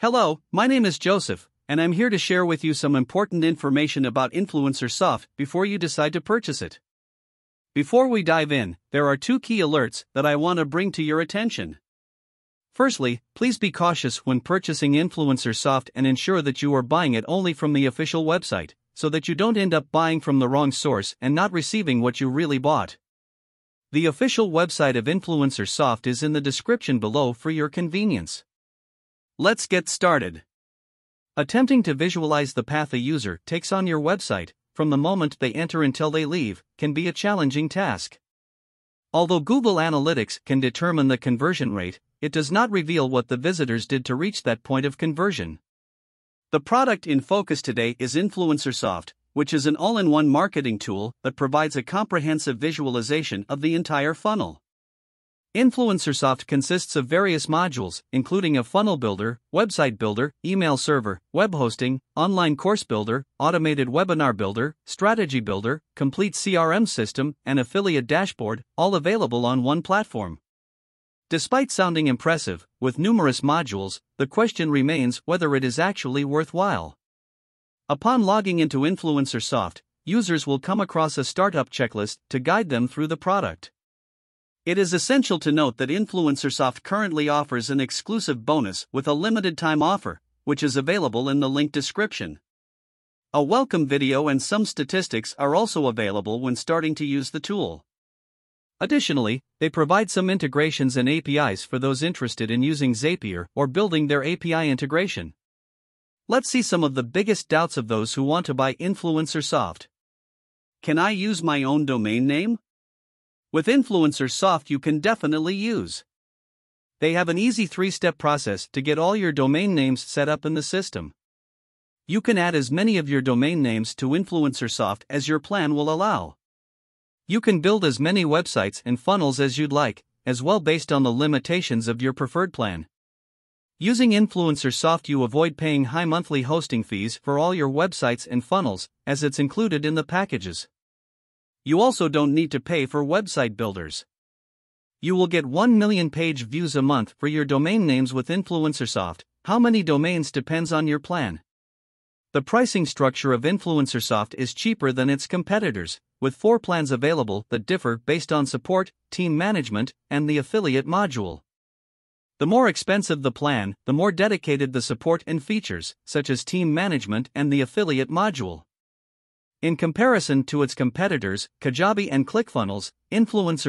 Hello, my name is Joseph, and I'm here to share with you some important information about InfluencerSoft before you decide to purchase it. Before we dive in, there are two key alerts that I want to bring to your attention. Firstly, please be cautious when purchasing InfluencerSoft and ensure that you are buying it only from the official website, so that you don't end up buying from the wrong source and not receiving what you really bought. The official website of InfluencerSoft is in the description below for your convenience. Let's get started. Attempting to visualize the path a user takes on your website, from the moment they enter until they leave, can be a challenging task. Although Google Analytics can determine the conversion rate, it does not reveal what the visitors did to reach that point of conversion. The product in focus today is InfluencerSoft, which is an all in one marketing tool that provides a comprehensive visualization of the entire funnel. InfluencerSoft consists of various modules, including a funnel builder, website builder, email server, web hosting, online course builder, automated webinar builder, strategy builder, complete CRM system, and affiliate dashboard, all available on one platform. Despite sounding impressive, with numerous modules, the question remains whether it is actually worthwhile. Upon logging into InfluencerSoft, users will come across a startup checklist to guide them through the product. It is essential to note that InfluencerSoft currently offers an exclusive bonus with a limited time offer, which is available in the link description. A welcome video and some statistics are also available when starting to use the tool. Additionally, they provide some integrations and APIs for those interested in using Zapier or building their API integration. Let's see some of the biggest doubts of those who want to buy InfluencerSoft. Can I use my own domain name? With InfluencerSoft, you can definitely use. They have an easy three step process to get all your domain names set up in the system. You can add as many of your domain names to InfluencerSoft as your plan will allow. You can build as many websites and funnels as you'd like, as well based on the limitations of your preferred plan. Using InfluencerSoft, you avoid paying high monthly hosting fees for all your websites and funnels, as it's included in the packages. You also don't need to pay for website builders. You will get 1 million page views a month for your domain names with InfluencerSoft. How many domains depends on your plan. The pricing structure of InfluencerSoft is cheaper than its competitors, with four plans available that differ based on support, team management, and the affiliate module. The more expensive the plan, the more dedicated the support and features, such as team management and the affiliate module. In comparison to its competitors, Kajabi and ClickFunnels, Influencer